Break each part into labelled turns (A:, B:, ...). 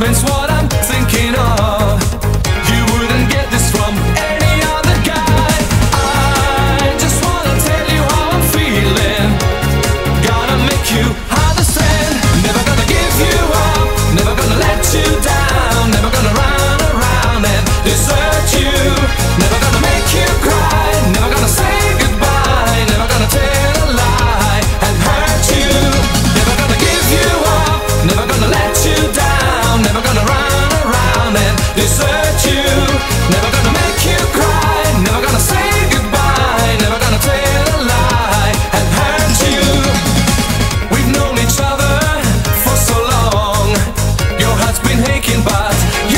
A: Men's what making bad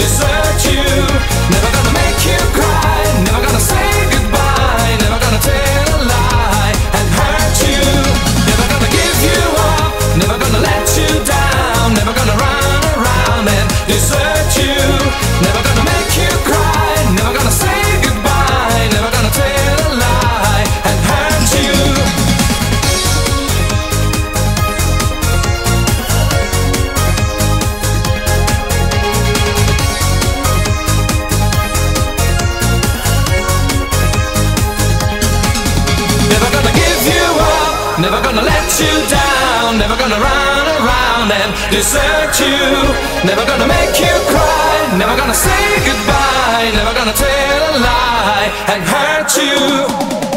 A: deserve you down, never gonna run around and desert you, never gonna make you cry, never gonna say goodbye, never gonna tell a lie and hurt you.